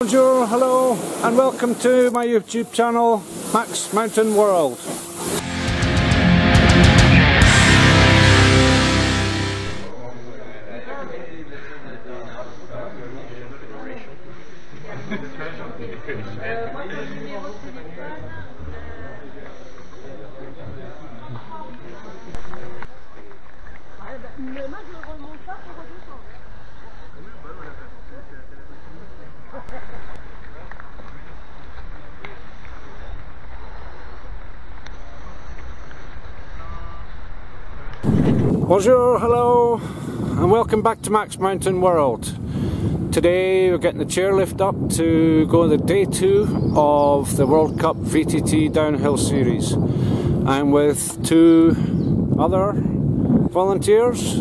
Bonjour, hello, and welcome to my YouTube channel, Max Mountain World. Bonjour, hello, and welcome back to Max Mountain World. Today we're getting the chairlift up to go on the day two of the World Cup VTT Downhill Series. I'm with two other volunteers.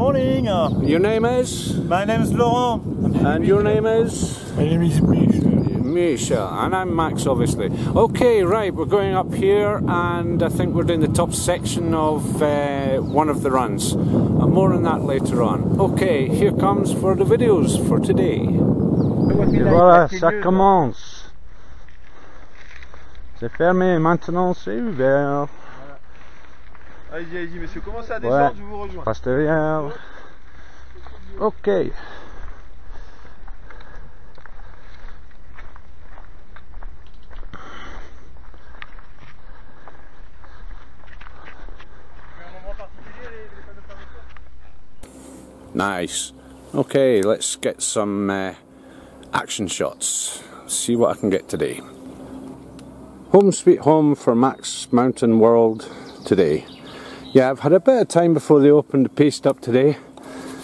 Morning. uh, Your name is? My name is Laurent. And your name is? My name is Misha. Misha, and I'm Max, obviously. Okay, right, we're going up here, and I think we're doing the top section of uh, one of the runs. And more on that later on. Okay, here comes for the videos for today. Et voilà, ça commence. C'est fermé, maintenant c'est ouvert. Allez-y, allez-y, monsieur, commencez à Ouais. descendre, je vous rejoins. Reste derrière. Ok. Nice. Okay, let's get some uh, action shots. See what I can get today. Home sweet home for Max Mountain World today. Yeah, I've had a bit of time before they opened the paste up today,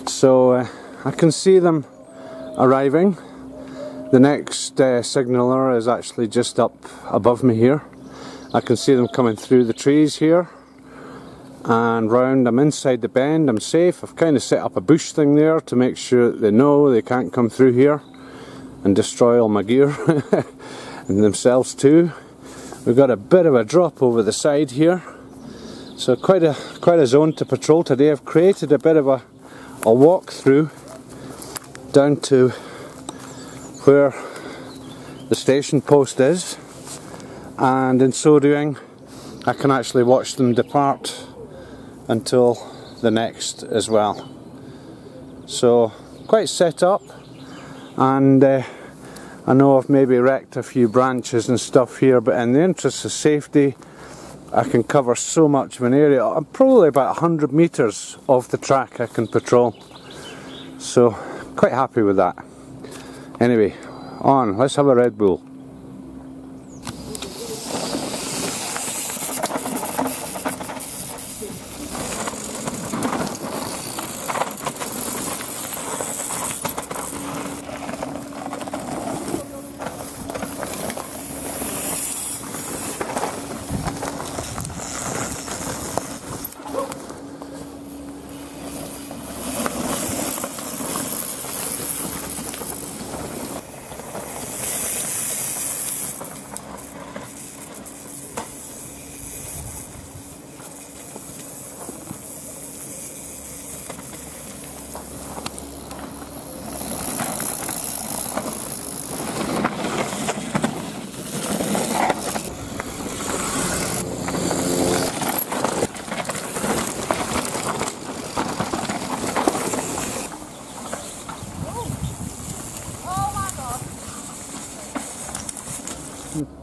so uh, I can see them arriving. The next uh, signaller is actually just up above me here. I can see them coming through the trees here and round. I'm inside the bend, I'm safe. I've kind of set up a bush thing there to make sure that they know they can't come through here and destroy all my gear and themselves too. We've got a bit of a drop over the side here, so quite a quite a zone to patrol today. I've created a bit of a, a walk through down to where the station post is, and in so doing, I can actually watch them depart until the next as well. So quite set up and uh, I know I've maybe wrecked a few branches and stuff here but in the interest of safety I can cover so much of an area. I'm probably about 100 metres of the track I can patrol. So quite happy with that. Anyway, on, let's have a Red Bull.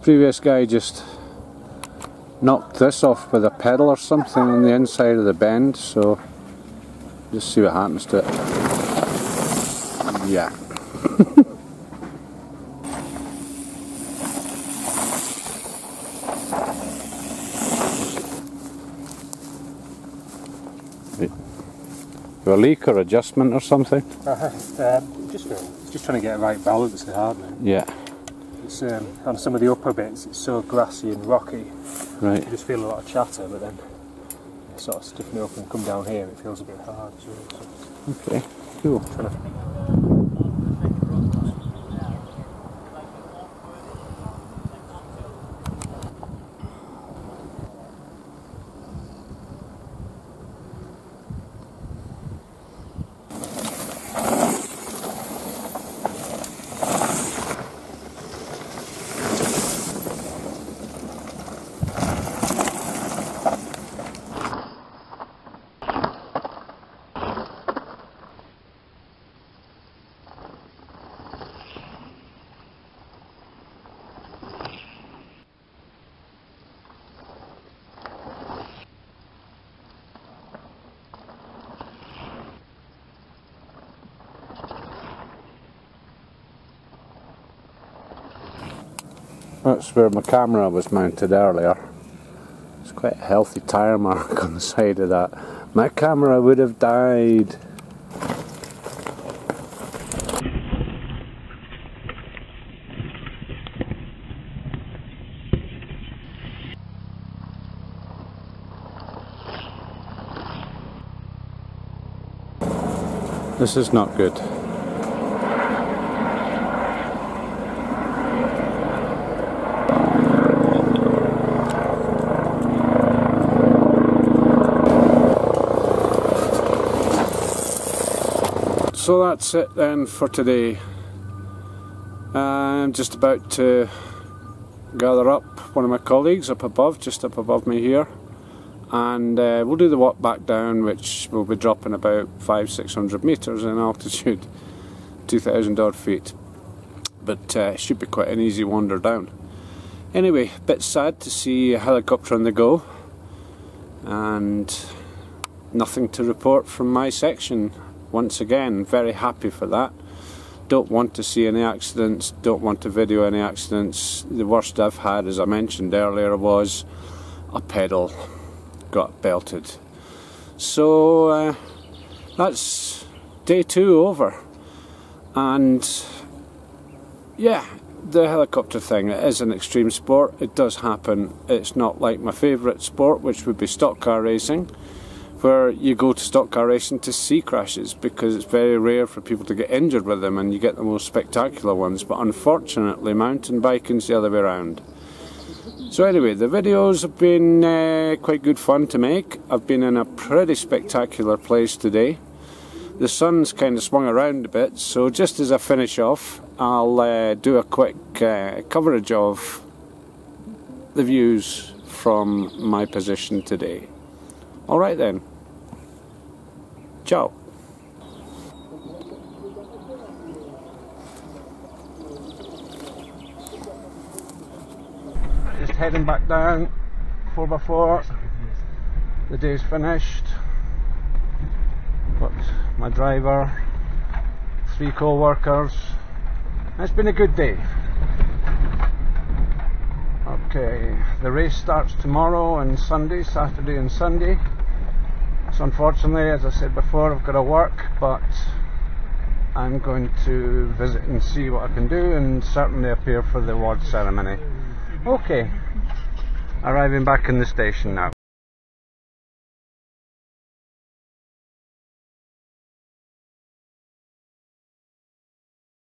Previous guy just knocked this off with a pedal or something on the inside of the bend so just see what happens to it. Yeah. A leak or adjustment or something? Um, just uh, just trying to get a right balance is hard man. yeah It's um, on some of the upper bits it's so grassy and rocky. right You just feel a lot of chatter, but then sort of stiffen it up and come down here. It feels a bit hard. So, so okay cool That's where my camera was mounted earlier. It's quite a healthy tire mark on the side of that. My camera would have died. This is not good. So that's it then for today. I'm just about to gather up one of my colleagues up above, just up above me here, and uh, we'll do the walk back down, which will be dropping about five, six hundred meters in altitude, two thousand odd feet. But uh, should be quite an easy wander down. Anyway, a bit sad to see a helicopter on the go, and nothing to report from my section once again very happy for that. Don't want to see any accidents don't want to video any accidents. The worst I've had as I mentioned earlier was a pedal got belted. So uh, that's day two over. And yeah the helicopter thing it is an extreme sport. It does happen. It's not like my favourite sport which would be stock car racing where you go to stock car racing to see crashes because it's very rare for people to get injured with them and you get the most spectacular ones but unfortunately mountain biking's the other way around. So anyway the videos have been uh, quite good fun to make. I've been in a pretty spectacular place today. The sun's kind of swung around a bit so just as I finish off I'll uh, do a quick uh, coverage of the views from my position today. Alright then Ciao. Just heading back down, 4x4. The day's finished. Got my driver, three co workers. It's been a good day. Okay, the race starts tomorrow and Sunday, Saturday and Sunday. So unfortunately, as I said before, I've got to work, but I'm going to visit and see what I can do and certainly appear for the award ceremony. Okay, arriving back in the station now.